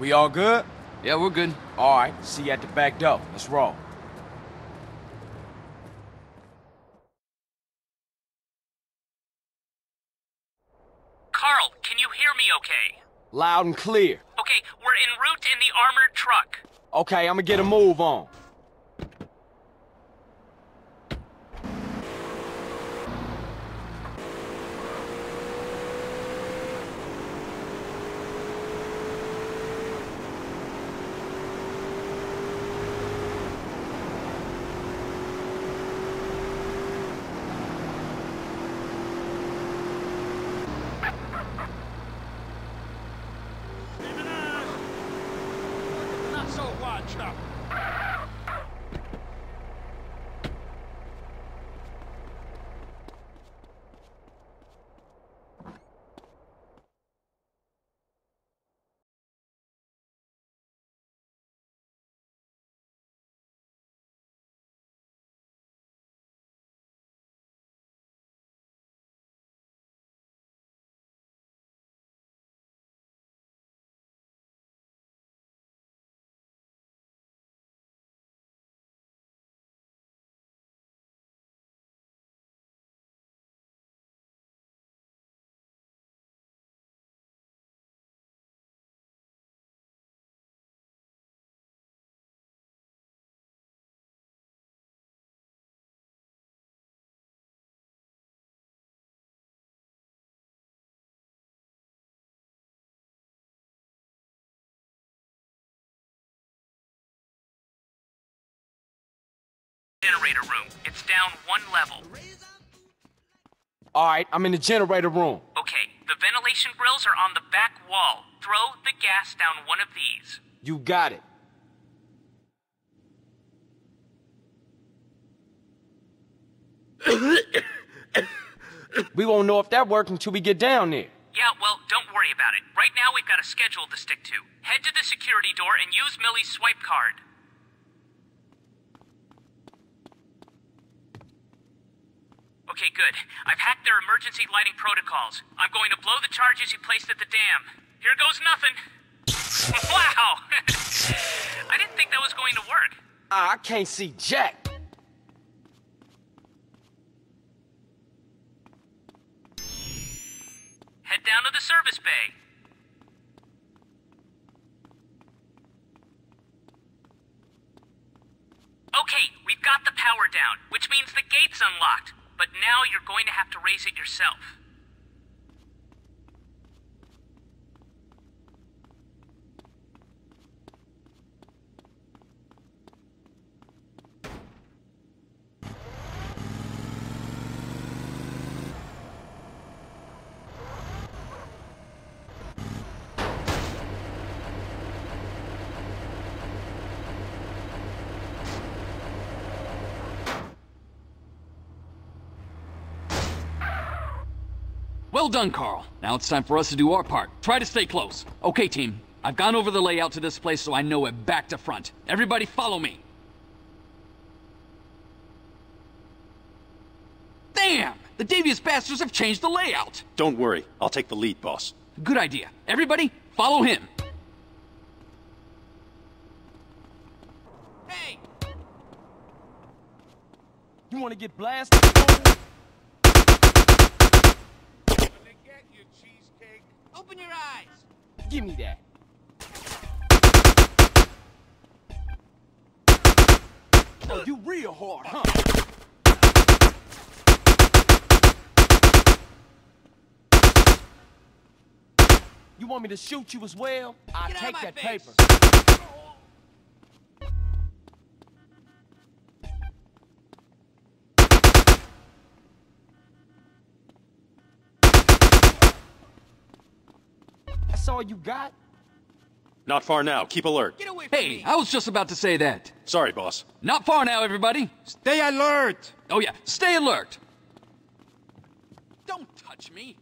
We all good? Yeah, we're good. All right, see you at the back door. Let's roll. Carl, can you hear me okay? Loud and clear. Okay, we're en route in the armored truck. Okay, I'm gonna get a move on. Not so wide, chop. Generator room. It's down one level. All right, I'm in the generator room. Okay, the ventilation grills are on the back wall. Throw the gas down one of these. You got it. we won't know if that worked until we get down there. Yeah, well, don't worry about it. Right now we've got a schedule to stick to. Head to the security door and use Millie's swipe card. Okay, good. I've hacked their emergency lighting protocols. I'm going to blow the charges you placed at the dam. Here goes nothing. wow! I didn't think that was going to work. I can't see Jack. Head down to the service bay. Okay, we've got the power down, which means the gate's unlocked. But now you're going to have to raise it yourself. Well done, Carl. Now it's time for us to do our part. Try to stay close. Okay, team. I've gone over the layout to this place so I know it back to front. Everybody follow me. Damn! The devious bastards have changed the layout. Don't worry, I'll take the lead, boss. Good idea. Everybody, follow him. Hey! You want to get blasted? Open your eyes! Give me that. Oh, you real hard, huh? You want me to shoot you as well? Get out take that face. paper. All you got? Not far now, keep alert. Get away from Hey, me! I was just about to say that. Sorry, boss. Not far now, everybody. Stay alert! Oh yeah, stay alert. Don't touch me.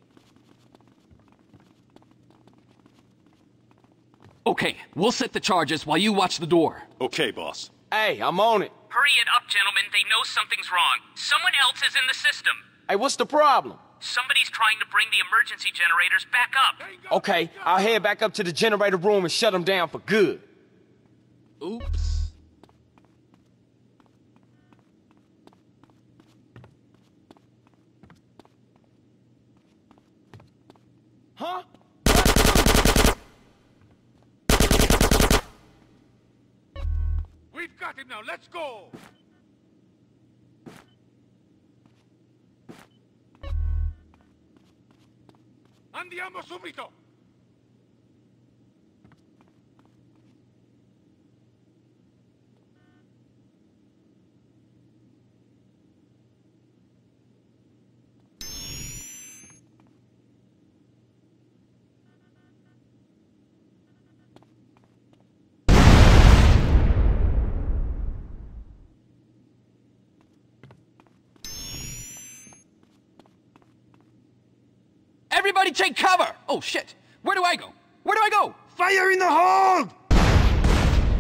Okay, we'll set the charges while you watch the door. Okay, boss. Hey, I'm on it. Hurry it up, gentlemen. They know something's wrong. Someone else is in the system. Hey, what's the problem? Somebody's trying to bring the emergency generators back up. Okay, I'll head back up to the generator room and shut them down for good. Oops. Huh? We've got him now. Let's go. Andiamo subito. Everybody take cover! Oh shit! Where do I go? Where do I go? Fire in the hold!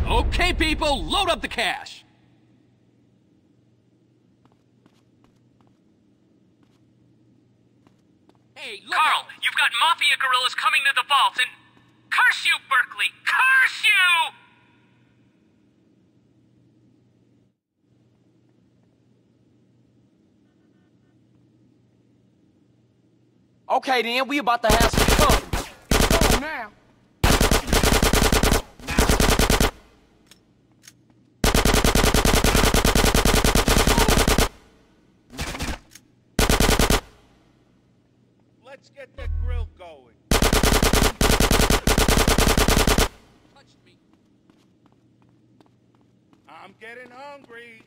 Okay, people, load up the cash! Hey, look Carl, out. you've got Mafia guerrillas coming to the vault and... Curse you, Berkeley! Curse you! Okay then, we about to have some fun. Come now. Let's get the grill going. Touched me. I'm getting hungry.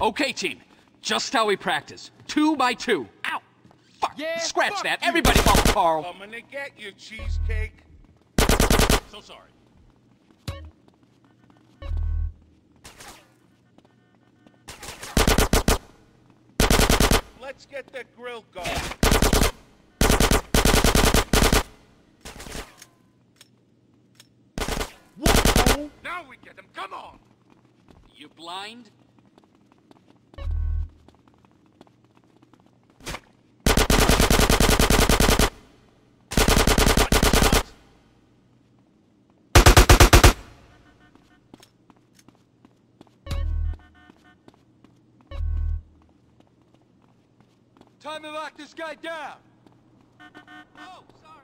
Okay, team. Just how we practice. Two by two. Ow! Fuck! Yeah, Scratch fuck that. you. Everybody follow Carl. Coming to get you, cheesecake. So sorry. Let's get the grill going. Now we get them. Come on. You blind? Time to lock this guy down. Oh, sorry.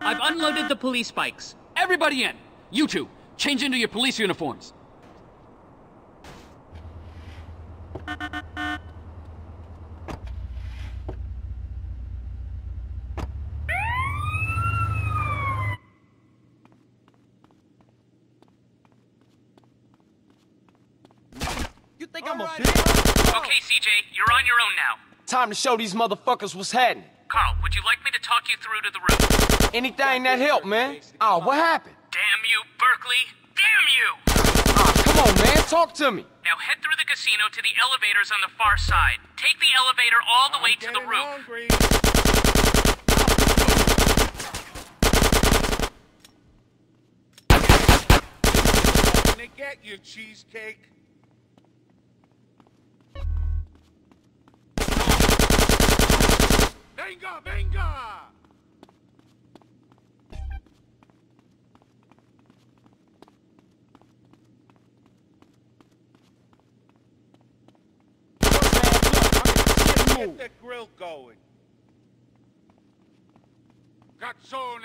I've unloaded the police bikes. Everybody in. You two, change into your police uniforms. You think I'm a Alright. bitch? Okay, CJ, you're on your own now. Time to show these motherfuckers what's happening. Carl, would you like me to talk you through to the room? Anything that help, man. Oh, what happened? Damn you, Berkeley! Damn you! Ah, come on, man. Talk to me. Now head through the casino to the elevators on the far side. Take the elevator all the way to the Getting roof. hungry. Coming get you, cheesecake. Venga, venga! Get the grill going. Cazzone!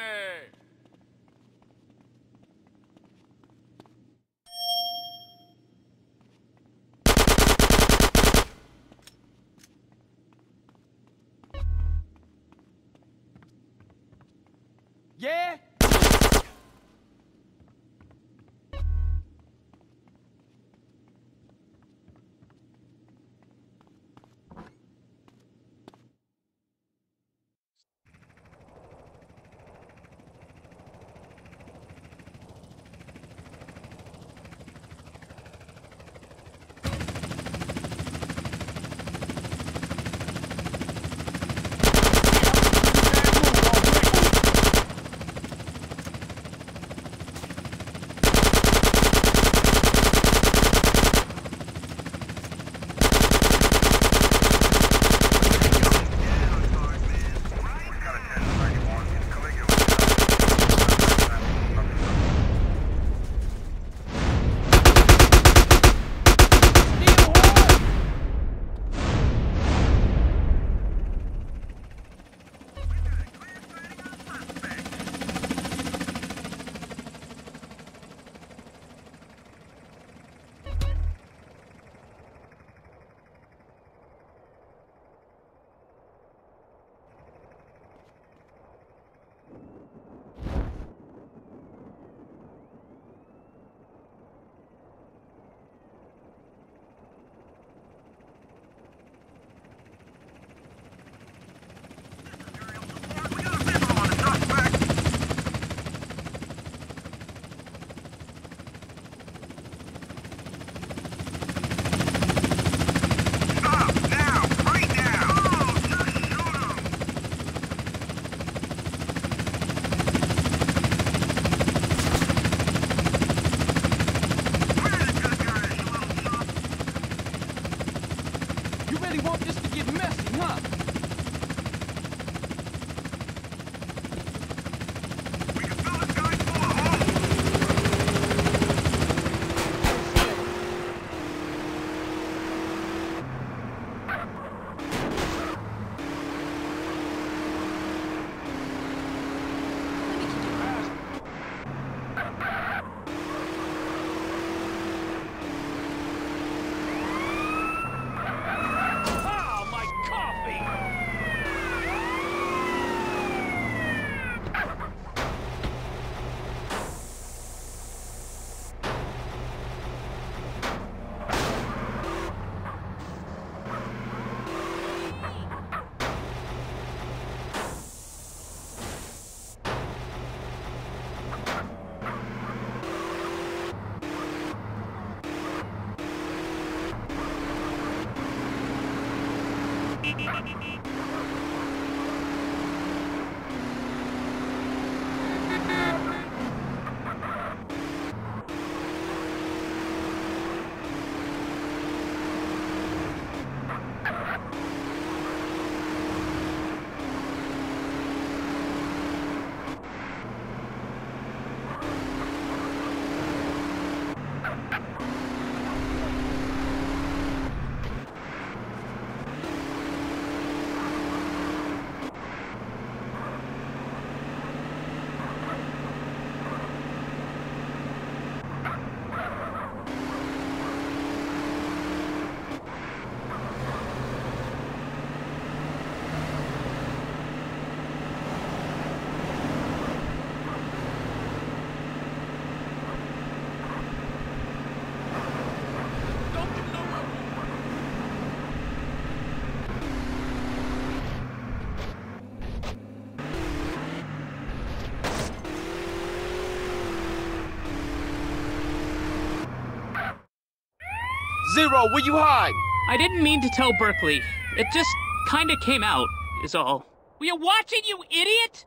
Zero, where you hide? I didn't mean to tell Berkeley. It just kinda came out, is all. We are watching, you idiot?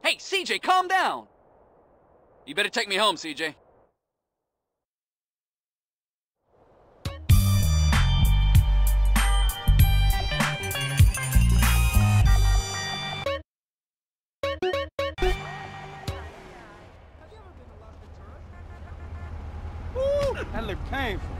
Hey, CJ, calm down. You better take me home, CJ. Woo, that look painful.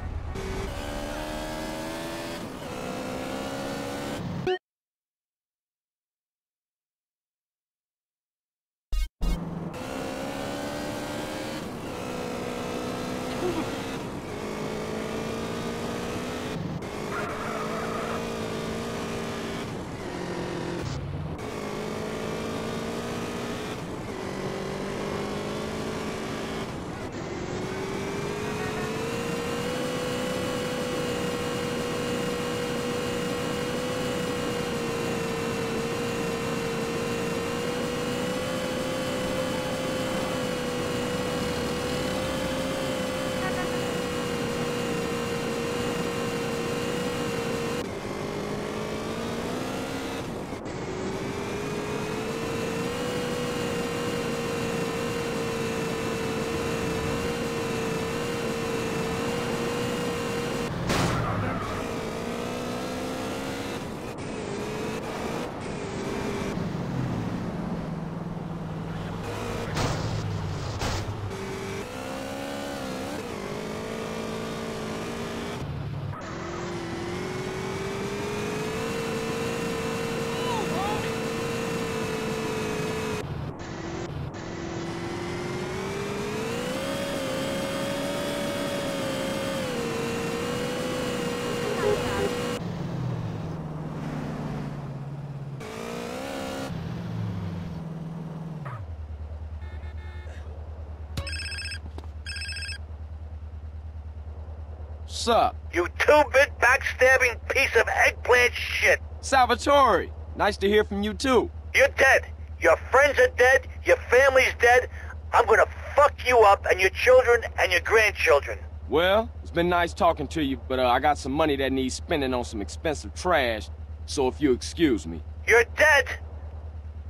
What's up? You two-bit backstabbing piece of eggplant shit! Salvatore, nice to hear from you too. You're dead. Your friends are dead. Your family's dead. I'm gonna fuck you up and your children and your grandchildren. Well, it's been nice talking to you, but uh, I got some money that needs spending on some expensive trash, so if you excuse me. You're dead.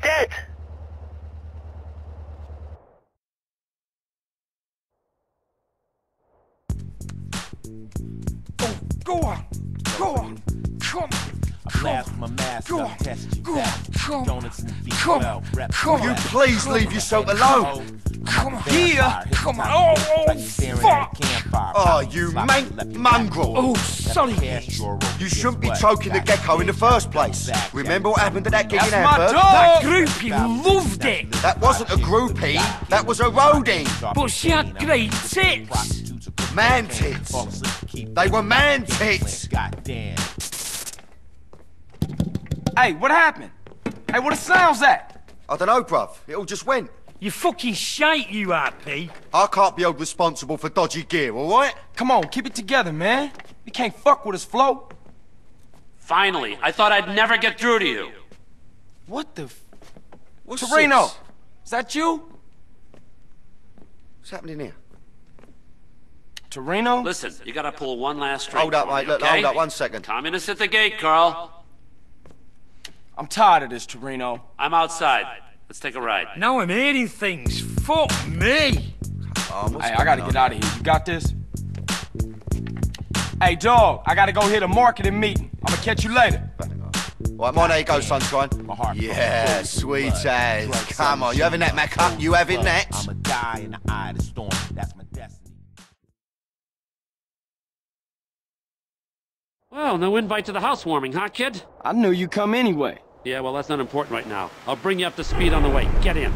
Dead. Go on. Go on. Come on. Blast my mask, Go I'll on. test you Go back. on. Come Donuts and beef Come well, on. rep Come well. on. Please leave yourself alone. Come on. Vampire, Come on. hypnotized, oh, oh, like staring fuck. at a campfire. Oh, you Sloppy mank left your mongrel. back. Oh, Left sorry. cash drawer over You guess shouldn't be what? choking the Got gecko in the kids first on place. back, Remember what happened to that gig That's in my Hamburg? dog! Groupie loved it. That wasn't a groupie. That was a roadie. But she had great tits. Man tits. They were man tits. Goddamn. Hey, what happened? Hey, what the sounds that? I don't know, bruv. It all just went. You fucking shite, you RP. I can't be held responsible for dodgy gear, all right? Come on, keep it together, man. You can't fuck with us, Flo. Finally, I thought I'd never get through to you. What the f... What's Toreno, this? is that you? What's happening here? Toreno? Listen, you gotta pull one last string. Hold up, for me, mate. Look, okay? hold up one second. Communists at the gate, Carl. I'm tired of this, Toreno. I'm outside. Let's take a ride. Now I'm eating things. Fuck me. Oh, Hey, I gotta going get out of here. You got this? Hey, dog, I gotta go hit a marketing meeting. I'ma catch you later. Right, mine, there you go, sunshine. My heart. Yeah, sweet as. Come on, you having that, Maccer? You having that? I'm a die in the eye of the storm. That's my destiny. Well, no invite to the housewarming, huh, kid? I knew you'd come anyway. Yeah, well, that's not important right now. I'll bring you up to speed on the way. Get in.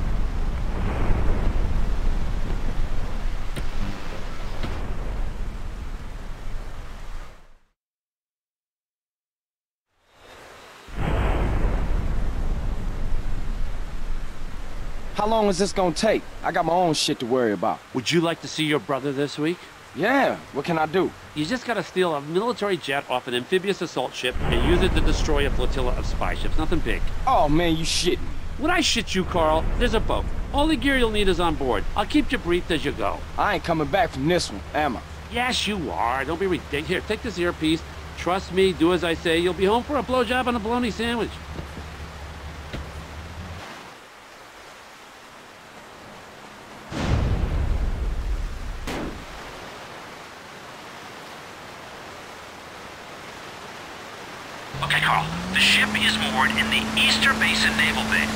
How long is this gonna take? I got my own shit to worry about. Would you like to see your brother this week? Yeah, what can I do? You just gotta steal a military jet off an amphibious assault ship and use it to destroy a flotilla of spy ships. Nothing big. Oh, man, you shitting. When I shit you, Carl, there's a boat. All the gear you'll need is on board. I'll keep you briefed as you go. I ain't coming back from this one, am I? Yes, you are. Don't be ridiculous. Here, take this earpiece. Trust me, do as I say. You'll be home for a blowjob and a bologna sandwich. in the Easter Basin Naval Base.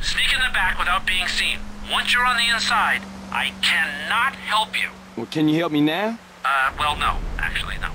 Sneak in the back without being seen. Once you're on the inside, I cannot help you. Well, can you help me now? Uh, well, no. Actually, no.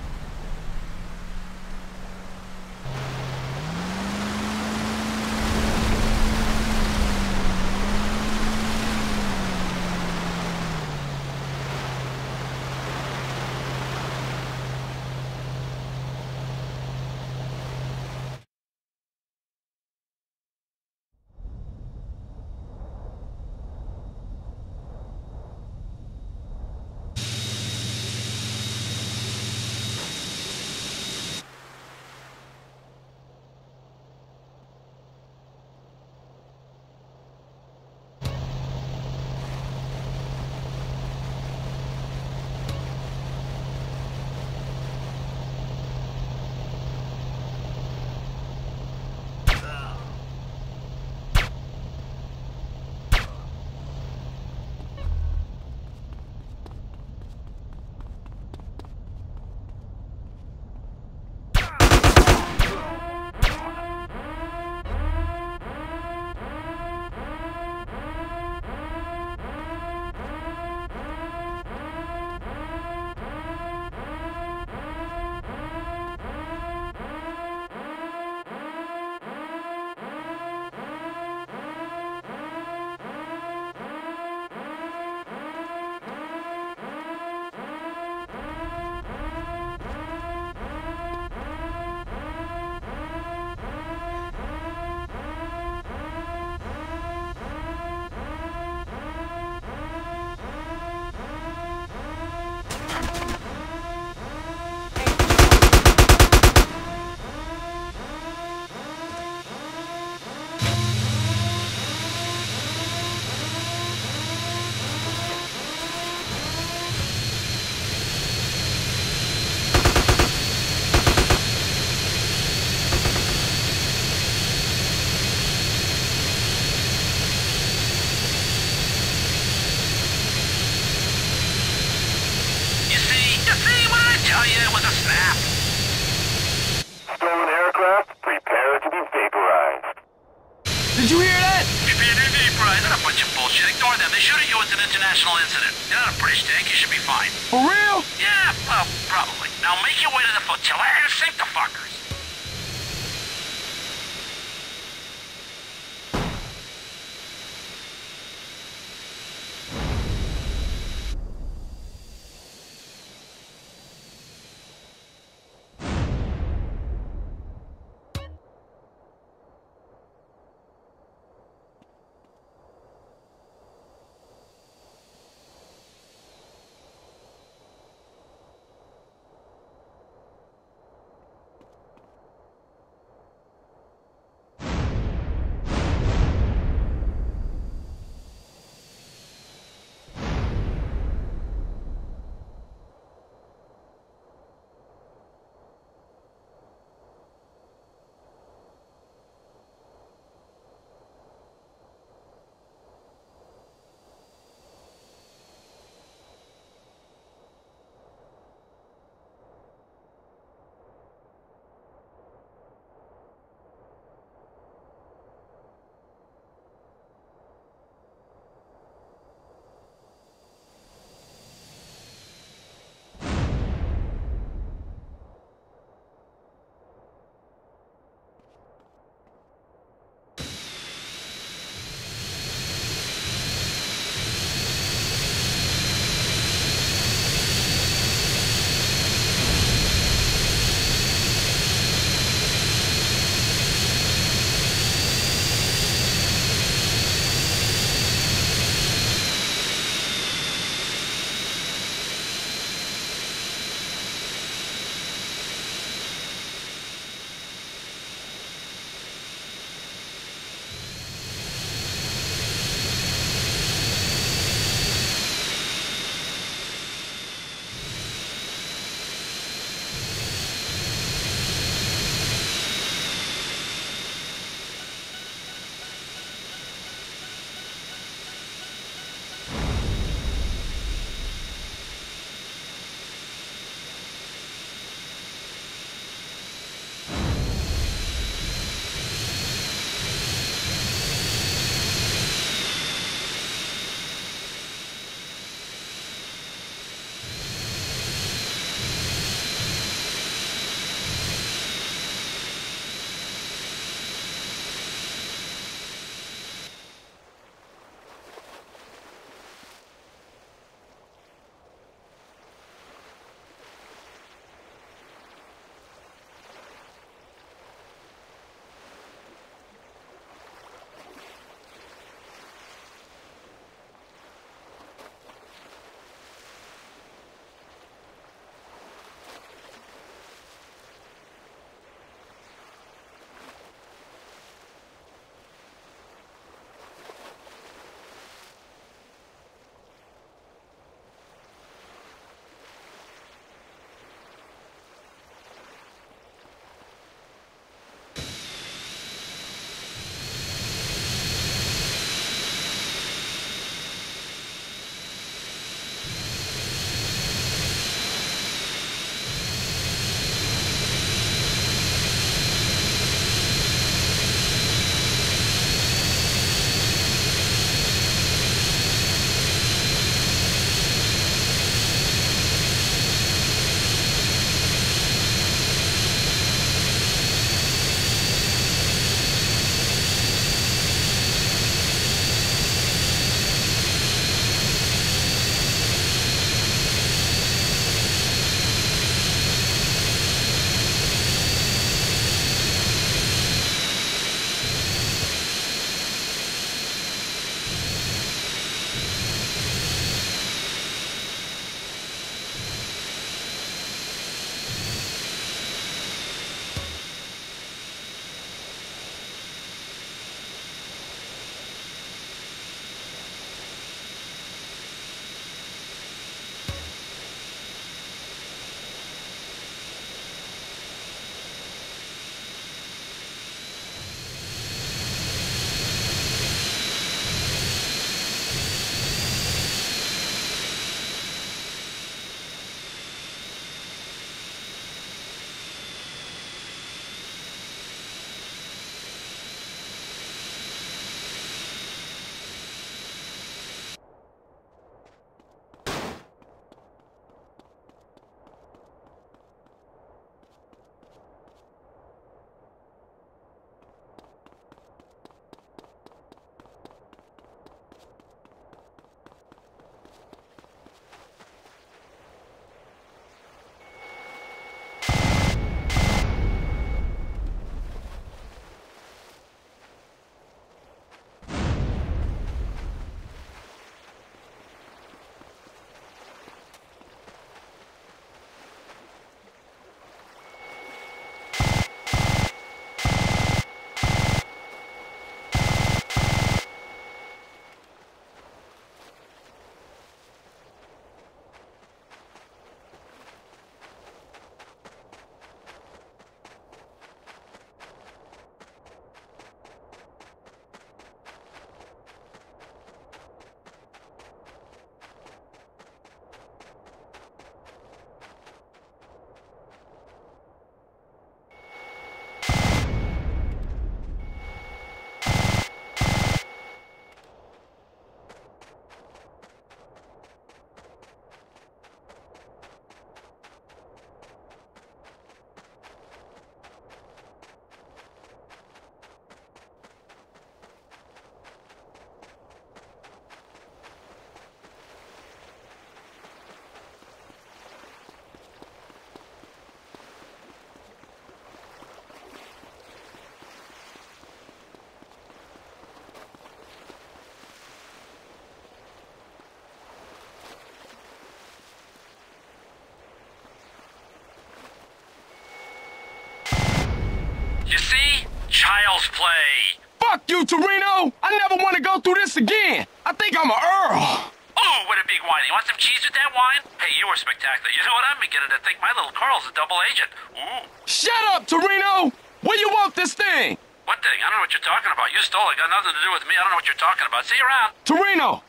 Child's play. Fuck you, Toreno! I never want to go through this again. I think I'm a Earl. Oh, what a big wine. You want some cheese with that wine? Hey, you were spectacular. You know what? I'm beginning to think my little Carl's a double agent. Ooh. Shut up, Toreno! Where you want this thing? What thing? I don't know what you're talking about. You stole it. Got nothing to do with me. I don't know what you're talking about. See you around. Toreno!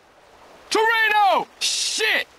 Toreno! Shit!